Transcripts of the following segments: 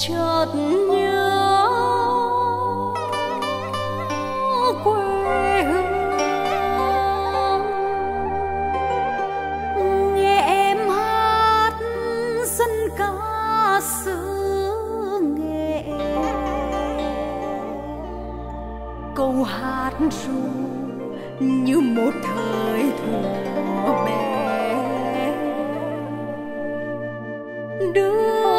chợt nhớ quê hương. Nghe em hát dân ca xứ nghệ câu hát ru như một thời thuở bé. Đưa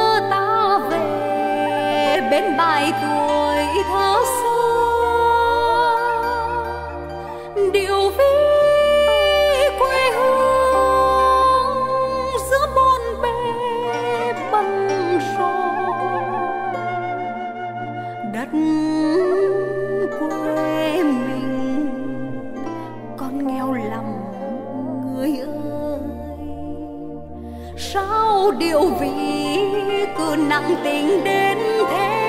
bên bài tuổi thơ xưa. Điệu ví quê hương giữa bốn bề băng rộn đất quê mình con nghèo lắm người ơi. Sao điệu vị cứ nặng tình đến thế?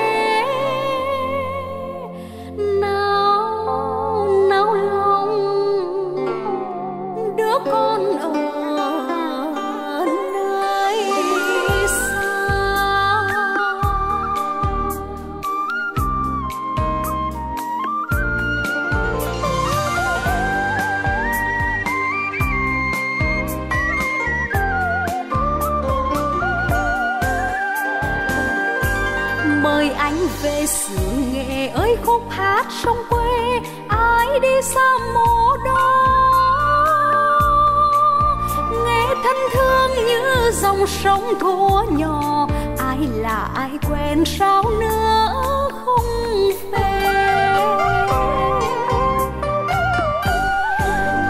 Về xứ nghệ ơi, khúc hát sông quê, ai đi xa mồ đó nghe thân thương như dòng sông thuở nhỏ, ai là ai quen sao nữa không về?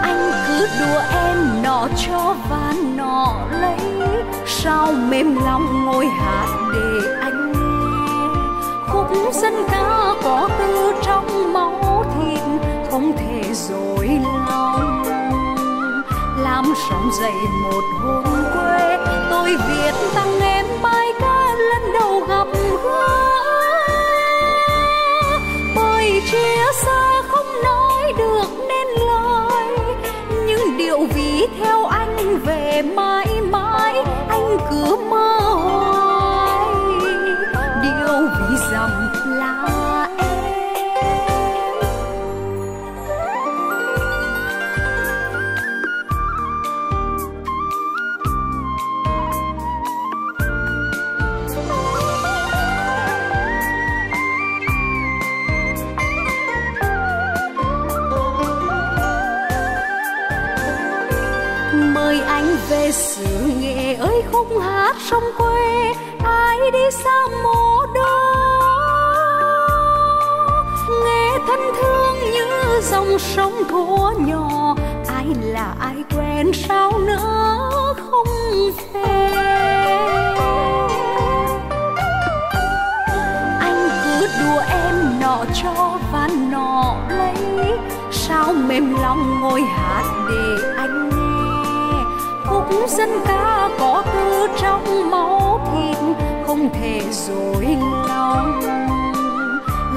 Anh cứ đùa em nọ cho và nọ lấy, sao mềm lòng ngồi hát để anh nghe khúc dân ca có tư trong máu thịt, không thể dối lòng làm sống dậy một hồn quê, tôi viết tặng em bài ca lần đầu gặp gỡ. Bởi chia xa không nói được nên lời nhưng điệu ví theo anh về mãi mãi, anh cứ mơ là em mời anh về xứ nghệ ơi, khúc hát sông quê ai đi xa mồ. Dòng sông thuở nhỏ, ai là ai quen, sao nữa không về anh cứ đùa em nọ cho và nọ lấy, sao mềm lòng ngồi hát để anh nghe? Khúc dân ca có tư trong máu thịt, không thể dối lòng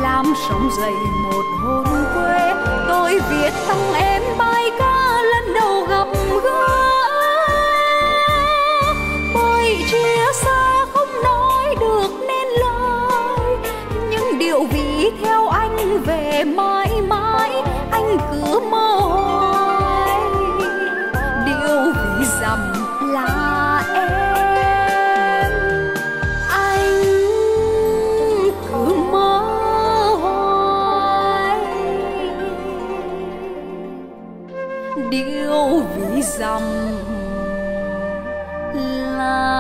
làm sống dậy một hồn quê tôi viết tặng em bài ca điêu vì dòng là